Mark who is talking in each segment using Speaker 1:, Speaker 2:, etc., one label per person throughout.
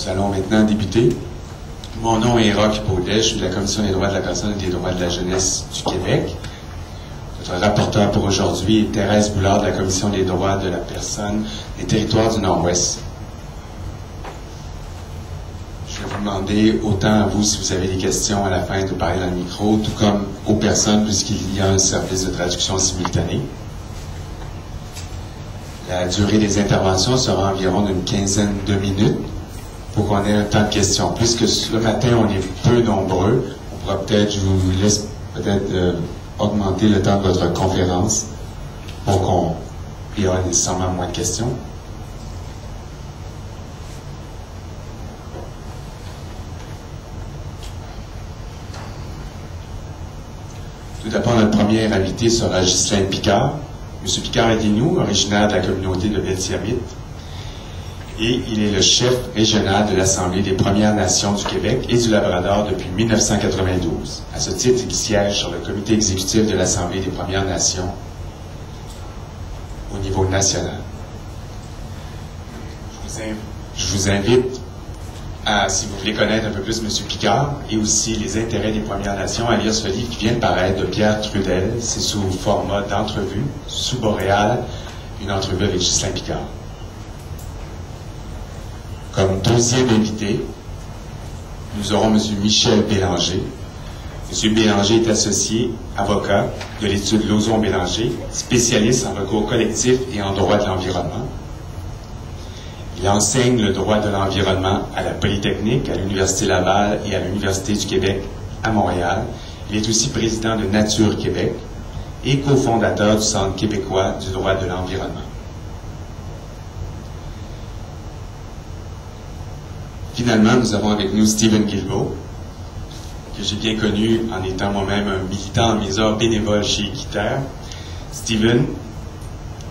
Speaker 1: Nous allons maintenant débuter. Mon nom est Roch Baudet, je suis de la Commission des droits de la personne et des droits de la jeunesse du Québec. Notre rapporteur pour aujourd'hui est Thérèse Boulard de la Commission des droits de la personne des territoires du Nord-Ouest. Je vais vous demander autant à vous si vous avez des questions à la fin de parler dans le micro, tout comme aux personnes puisqu'il y a un service de traduction simultanée. La durée des interventions sera environ d'une quinzaine de minutes pour qu'on ait un temps de questions. Puisque ce matin, on est peu nombreux, on pourra peut-être, je vous laisse peut-être euh, augmenter le temps de votre conférence pour qu'on y aura nécessairement moins de questions. Tout d'abord, notre premier invité sera Ghislain Picard. M. Picard est nous, originaire de la communauté de Belsiabit, et il est le chef régional de l'Assemblée des Premières Nations du Québec et du Labrador depuis 1992. À ce titre, il siège sur le comité exécutif de l'Assemblée des Premières Nations au niveau national. Je vous, invite, à, si vous voulez connaître un peu plus M. Picard et aussi les intérêts des Premières Nations, à lire ce livre qui vient de paraître de Pierre Trudel. C'est sous format d'entrevue, sous Boréal, une entrevue avec Ghislain Picard. Comme deuxième invité, nous aurons M. Michel Bélanger. M. Bélanger est associé, avocat de l'étude Lozon-Bélanger, spécialiste en recours collectif et en droit de l'environnement. Il enseigne le droit de l'environnement à la Polytechnique, à l'Université Laval et à l'Université du Québec à Montréal. Il est aussi président de Nature Québec et cofondateur du Centre québécois du droit de l'environnement. Finalement, nous avons avec nous Stephen Guilbeault, que j'ai bien connu en étant moi-même un militant en misère bénévole chez Équiterre. Stephen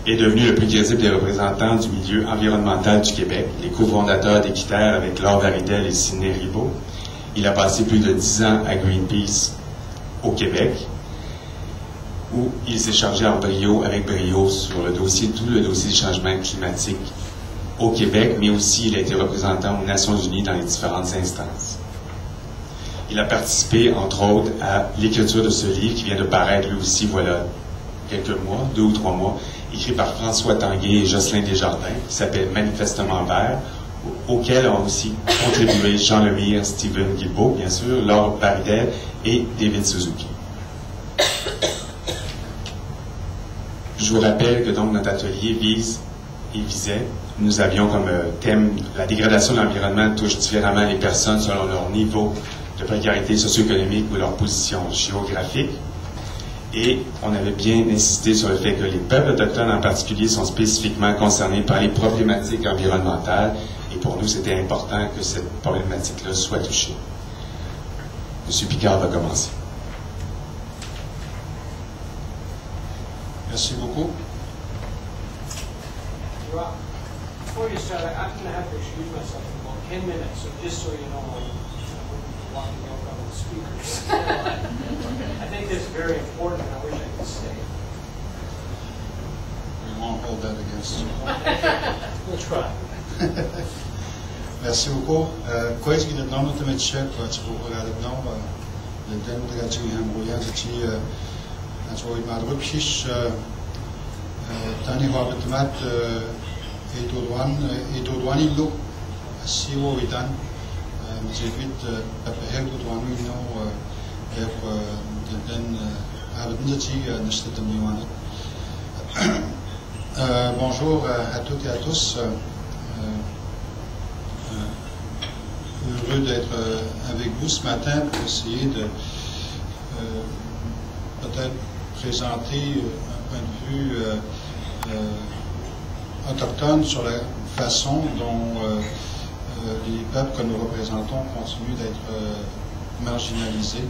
Speaker 1: est devenu le plus crédible des représentants du milieu environnemental du Québec, les cofondateurs d'Équiterre avec Laure Varidel et Sidney Ribault. Il a passé plus de dix ans à Greenpeace au Québec, où il s'est chargé en brio, avec brio sur le dossier, tout le dossier du changement climatique au Québec, mais aussi il a été représentant aux Nations Unies dans les différentes instances. Il a participé, entre autres, à l'écriture de ce livre qui vient de paraître lui aussi, voilà, quelques mois, deux ou trois mois, écrit par François Tanguay et Jocelyn Desjardins, qui s'appelle Manifestement vert, auquel ont aussi contribué Jean Lemire, Stephen Guilbeault, bien sûr, Laure Baridel et David Suzuki. Je vous rappelle que donc notre atelier vise et visait nous avions comme thème la dégradation de l'environnement touche différemment les personnes selon leur niveau de précarité socio-économique ou leur position géographique. Et on avait bien insisté sur le fait que les peuples autochtones en particulier sont spécifiquement concernés par les problématiques environnementales. Et pour nous, c'était important que cette problématique-là soit touchée. M. Picard va commencer.
Speaker 2: Merci beaucoup.
Speaker 3: Before you start, I'm going to have to excuse myself for about 10 minutes, so just so you know, I'm walking out on the speakers. I think this is very important, and I wish I could stay.
Speaker 2: We won't hold that against you.
Speaker 3: We'll try.
Speaker 2: Merci beaucoup. Kwijt je het naam te met chef, wat ze voor het naam, de demo dat je hem roeien, dat je en zo in maar rupsjes, met Edouan Edouanilo, Sio Idan, Mzekit, Pepehel Edouanilo, er den Abendati, Nestet Niwana. Bonjour à toutes et à tous. heureux d'être avec vous ce matin pour essayer de euh, peut-être présenter un point de vue euh, euh, autochtone sur la façon dont les peuples que nous représentons continuent d'être marginalisés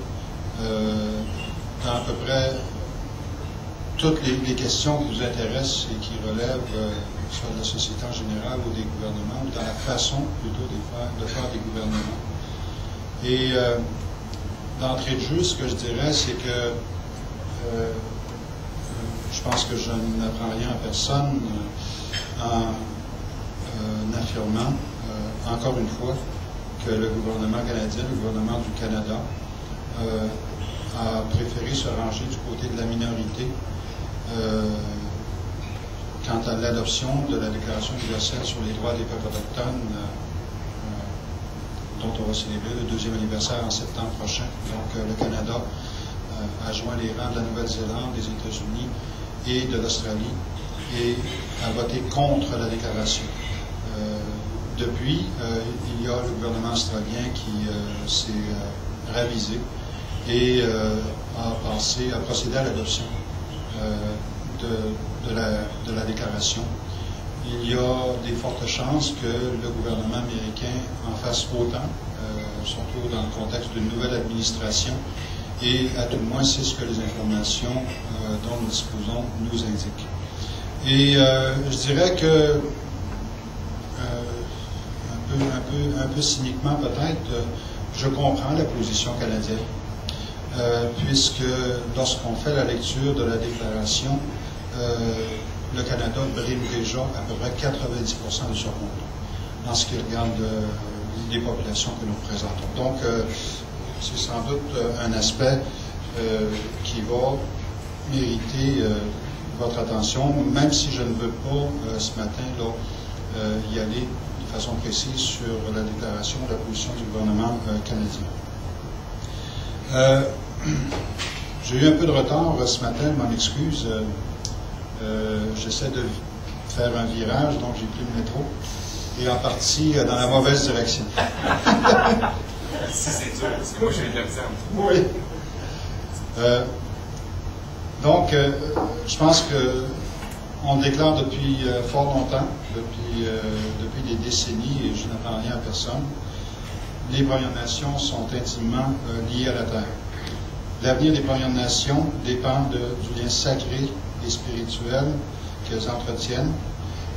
Speaker 2: dans à peu près toutes les, questions qui vous intéressent et qui relèvent soit de la société en général ou des gouvernements, ou dans la façon plutôt de faire, de faire des gouvernements. Et euh, d'entrée de jeu, ce que je dirais, c'est que euh, je pense que je n'apprends rien à personne euh, en affirmant encore une fois, que le gouvernement canadien, le gouvernement du Canada, euh, a préféré se ranger du côté de la minorité euh, quant à l'adoption de la Déclaration universelle sur les droits des peuples autochtones, dont on va célébrer le deuxième anniversaire en septembre prochain. Donc, le Canada a joint les rangs de la Nouvelle-Zélande, des États-Unis et de l'Australie et a voté contre la déclaration. Euh, depuis, euh, il y a le gouvernement australien qui euh, s'est ravisé et a a procédé à l'adoption de, de, la, déclaration. Il y a des fortes chances que le gouvernement américain en fasse autant, surtout dans le contexte d'une nouvelle administration, et à tout le moins, c'est ce que les informations dont nous disposons nous indiquent. Et euh, je dirais que, euh, un, peu, un, peu, un, peu, cyniquement peut-être, je comprends la position canadienne, euh, puisque lorsqu'on fait la lecture de la déclaration, le Canada brime déjà à peu près 90 de son compte dans ce qui regarde les populations que nous représentons. Donc, c'est sans doute un aspect qui va mériter votre attention, même si je ne veux pas euh, ce matin là, euh, y aller de façon précise sur la déclaration de la position du gouvernement euh, canadien. J'ai eu un peu de retard ce matin, je m'en excuse. J'essaie de faire un virage, donc j'ai pris le métro et en partie dans la mauvaise direction.
Speaker 4: si c'est dur, parce que moi je viens de
Speaker 2: Oui. Donc, euh, je pense que on déclare depuis euh, fort longtemps, depuis, euh, depuis des décennies, et je n'apprends rien à personne, les Premières Nations sont intimement liées à la Terre. L'avenir des Premières Nations dépend du lien sacré et spirituel qu'elles entretiennent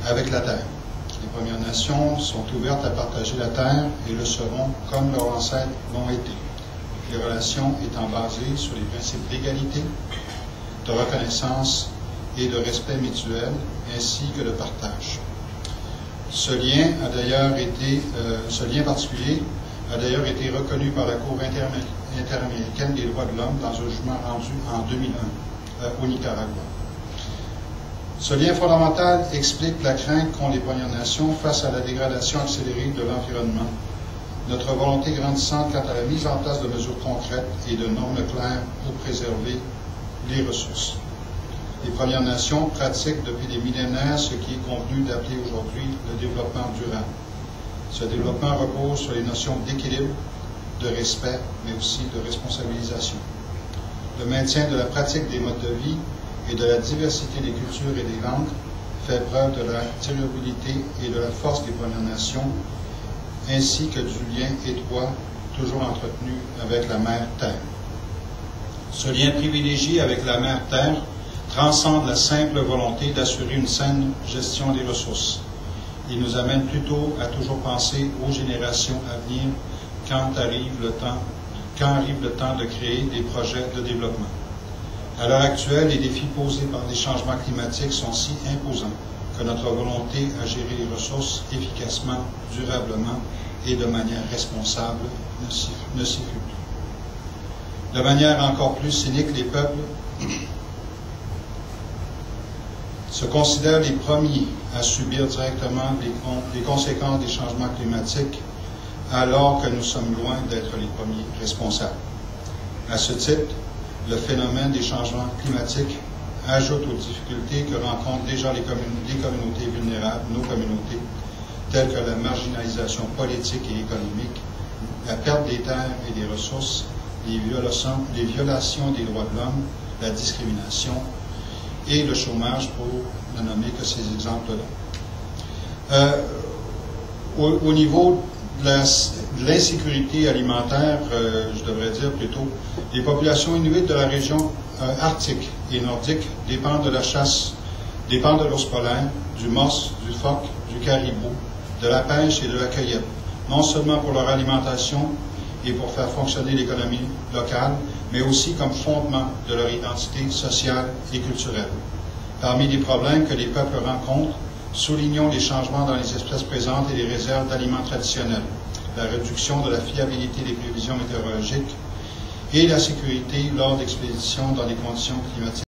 Speaker 2: avec la Terre. Les Premières Nations sont ouvertes à partager la Terre et le seront comme leurs ancêtres l'ont été. Les relations étant basées sur les principes d'égalité, de reconnaissance et de respect mutuel, ainsi que de partage. Ce lien a d'ailleurs été, euh, ce lien particulier a d'ailleurs été reconnu par la Cour interaméricaine des droits de l'homme dans un jugement rendu en 2001 euh, au Nicaragua. Ce lien fondamental explique la crainte qu'ont les Premières Nations face à la dégradation accélérée de l'environnement, notre volonté grandissante quant à la mise en place de mesures concrètes et de normes claires pour préserver les ressources. Les Premières Nations pratiquent depuis des millénaires ce qui est convenu d'appeler aujourd'hui le développement durable. Ce développement repose sur les notions d'équilibre, de respect, mais aussi de responsabilisation. Le maintien de la pratique des modes de vie et de la diversité des cultures et des langues fait preuve de la durabilité et de la force des Premières Nations, ainsi que du lien étroit toujours entretenu avec la mère Terre. Ce lien privilégié avec la mère Terre transcende la simple volonté d'assurer une saine gestion des ressources. Il nous amène plutôt à toujours penser aux générations à venir quand arrive le temps, quand temps de créer des projets de développement. À l'heure actuelle, les défis posés par les changements climatiques sont si imposants que notre volonté à gérer les ressources efficacement, durablement et de manière responsable ne s'y plus. De manière encore plus cynique, les peuples se considèrent les premiers à subir directement les, conséquences des changements climatiques, alors que nous sommes loin d'être les premiers responsables. À ce titre, le phénomène des changements climatiques ajoute aux difficultés que rencontrent déjà les, les communautés vulnérables, nos communautés, telles que la marginalisation politique et économique, la perte des terres et des ressources, les violations, des droits de l'homme, la discrimination et le chômage, pour ne nommer que ces exemples-là. Euh, au, niveau de l'insécurité alimentaire, euh, je devrais dire plutôt, les populations inuites de la région euh, arctique et nordique dépendent de la chasse, dépendent de l'ours polaire, du morse, du phoque, du caribou, de la pêche et de la cueillette, non seulement pour leur alimentation, et pour faire fonctionner l'économie locale, mais aussi comme fondement de leur identité sociale et culturelle. Parmi les problèmes que les peuples rencontrent Soulignons les changements dans les espèces présentes et les réserves d'aliments traditionnels, la réduction de la fiabilité des prévisions météorologiques et la sécurité lors d'expéditions dans des conditions climatiques